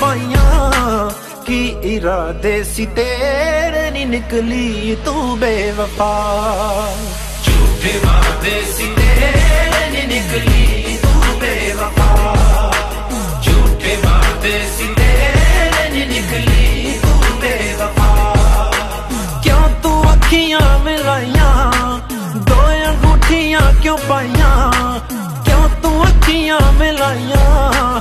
ਪਾਈਆਂ, ਕੀ ਇਰਾਦੇ ਸੀ ਤੇਰੇ ਨੀ ਨਿਕਲੀ ਤੂੰ ਬੇਵਫਾ? ਝੂਠੇ ਵਾਦੇ ਸੀ ਤੇਰੇ ਨੀ ਨਿਕਲੀ ਤੂੰ ਬੇਵਫਾ? ਝੂਠੇ ਵਾਦੇ ਸੀ ਤੇਰੇ ਨੀ ਨਿਕਲੀ ਤੂੰ ਬੇਵਫਾ? ਕਿਉਂ ਤੂੰ ਅੱਖੀਆਂ ਮਿਲਾਈਆਂ? ਦੋ ਅੰਗੂਠੀਆਂ ਕਿਉਂ ਪਾਈਆਂ? ਅੱਖੀਆਂ ਮਿਲਾਈਆਂ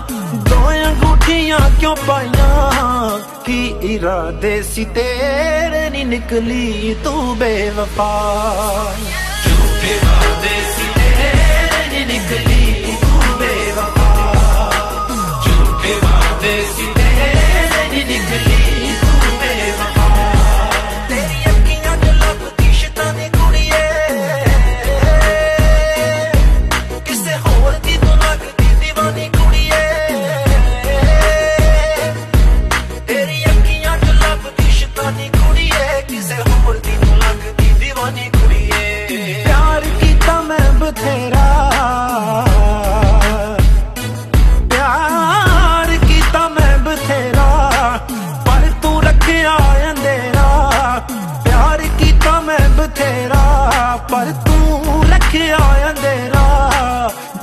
ਦੋ ਅੰਗੂਠੀਆਂ ਕਿਉਂ ਪਾਈਆਂ? ਕੀ ਇਰਾਦੇ ਸੀ ਤੇਰੇ ਨੀ ਨਿਕਲੀ ਤੂੰ ਬੇਵਫਾ? ਝੂਠੇ ਵਾਦੇ ਸੀ ਤੇਰੇ ਨੀ ਨਿਕਲੀ ਤੂੰ ਬੇਵਫਾ? ਝੂਠੇ ਵਾਦੇ ਸੀ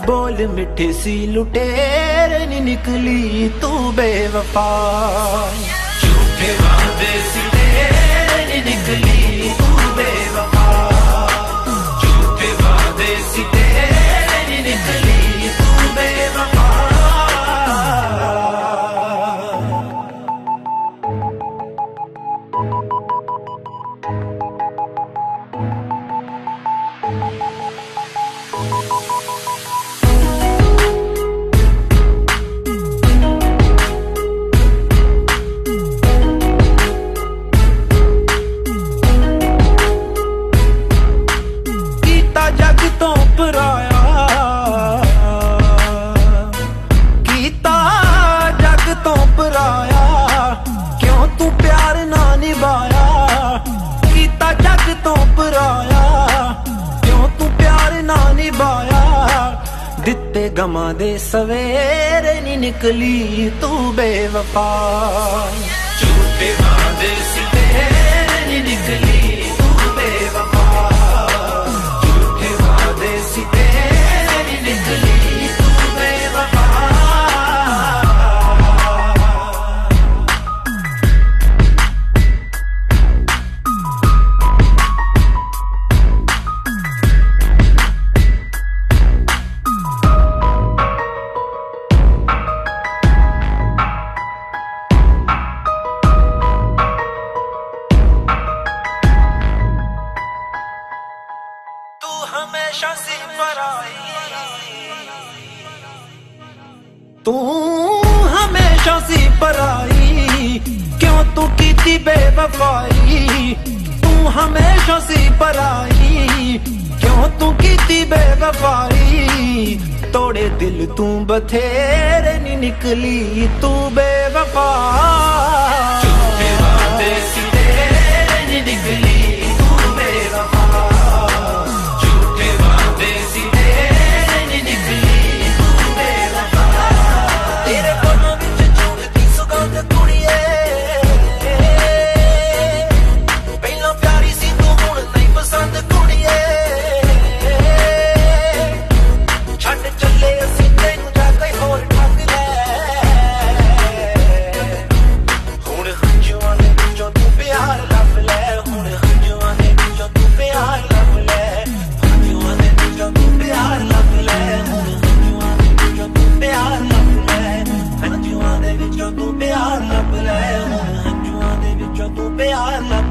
ਬੋਲ ਮਿੱਠੇ ਸੀ ਲੁਟੇਰੇ ਨੀ ਨਿਕਲੀ ਤੂੰ ਬੇਵਫਾ। ਝੂਠੇ ਵਾਦੇ ਸੀ ਤੇਰੇ ਨੀ ਨਿਕਲੀ ਤੂੰ ਪਿਆਰ ਨਾ ਨਿਭਾਇਆ। ਕੀਤਾ ਜੱਗ ਤੋਂ ਪਰਾਇਆ। ਕਿਉਂ ਤੂੰ ਪਿਆਰ ਨਾ ਨਿਭਾਇਆ? ਦਿੱਤੇ ਗਮਾਂ ਦੇ ਸਵੇਰੇ ਨਹੀਂ ਨਿਕਲੀ ਤੂੰ ਬੇਵਫਾ। ਝੂਠੇ ਵਾਦੇ ਸੀ ਤੇਰੇ ਹਮੇਸ਼ਾ ਸੀ ਪਰਾਈ ਤੂੰ ਹਮੇਸ਼ਾ ਸੀ ਪਰਾਈ। ਕਿਉਂ ਤੂੰ ਕੀਤੀ ਬੇਵਫਾਈ? ਤੂੰ ਹਮੇਸ਼ਾ ਸੀ ਪਰਾਈ। ਕਿਉਂ ਤੂੰ ਕੀਤੀ ਬੇਵਫਾਈ? ਤੋੜੇ ਦਿਲ ਤੂੰ ਬਥੇਰੇ ਨਹੀਂ ਨਿਕਲੀ। ਤੂੰ ਬੇਵਫਾ प्यार न